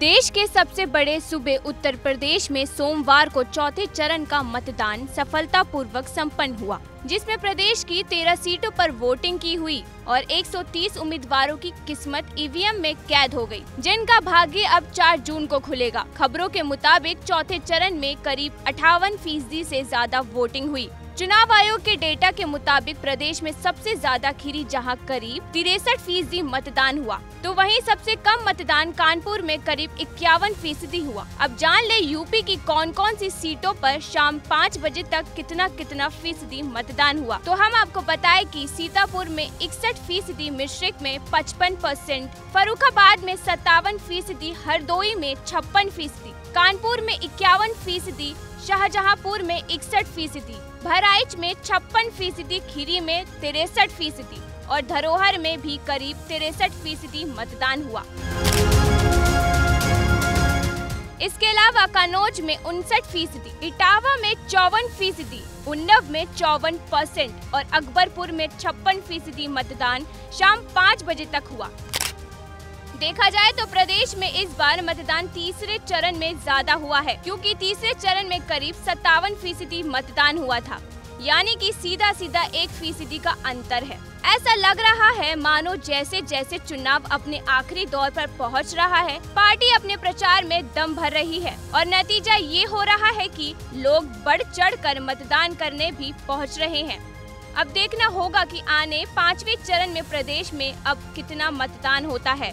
देश के सबसे बड़े सूबे उत्तर प्रदेश में सोमवार को चौथे चरण का मतदान सफलतापूर्वक संपन्न हुआ जिसमें प्रदेश की 13 सीटों पर वोटिंग की हुई और 130 उम्मीदवारों की किस्मत ईवीएम में कैद हो गई, जिनका भाग्य अब 4 जून को खुलेगा। खबरों के मुताबिक चौथे चरण में करीब अठावन फ़ीसदी ऐसी ज़्यादा वोटिंग हुई। चुनाव आयोग के डेटा के मुताबिक प्रदेश में सबसे ज़्यादा खीरी जहाँ करीब तिरसठ फ़ीसदी मतदान हुआ तो वहीं सबसे कम मतदान कानपुर में करीब इक्यावन फ़ीसदी हुआ। अब जान ले यूपी की कौन कौन सी सीटों पर शाम पाँच बजे तक कितना कितना फ़ीसदी मतदान हुआ। तो हम आपको बताएँ कि सीतापुर में इकसठ फ़ीसदी मिश्रिक में पचपन परसेंट फरुखाबाद में सत्तावन फ़ीसदी, हरदोई में छप्पन फ़ीसदी, कानपुर में इक्यावन फ़ीसदी शाहजहांपुर में इकसठ फ़ीसदी भराइच में छप्पन फ़ीसदी, खीरी में तिरसठ फ़ीसदी और धरोहर में भी करीब तिरसठ फ़ीसदी मतदान हुआ। इसके अलावा कनौज में उनसठ फ़ीसदी, इटावा में चौवन फ़ीसदी, उन्नव में चौवन परसेंट और अकबरपुर में छप्पन फ़ीसदी मतदान शाम पाँच बजे तक हुआ। देखा जाए तो प्रदेश में इस बार मतदान तीसरे चरण में ज़्यादा हुआ है, क्योंकि तीसरे चरण में करीब सत्तावन फ़ीसदी मतदान हुआ था। यानी कि सीधा सीधा एक फ़ीसदी का अंतर है। ऐसा लग रहा है, मानो जैसे जैसे चुनाव अपने आखिरी दौर पर पहुँच रहा है, पार्टी अपने प्रचार में दम भर रही है। और नतीजा ये हो रहा है कि लोग बढ़ चढ़ कर मतदान करने भी पहुँच रहे हैं। अब देखना होगा कि आने पाँचवे चरण में प्रदेश में अब कितना मतदान होता है।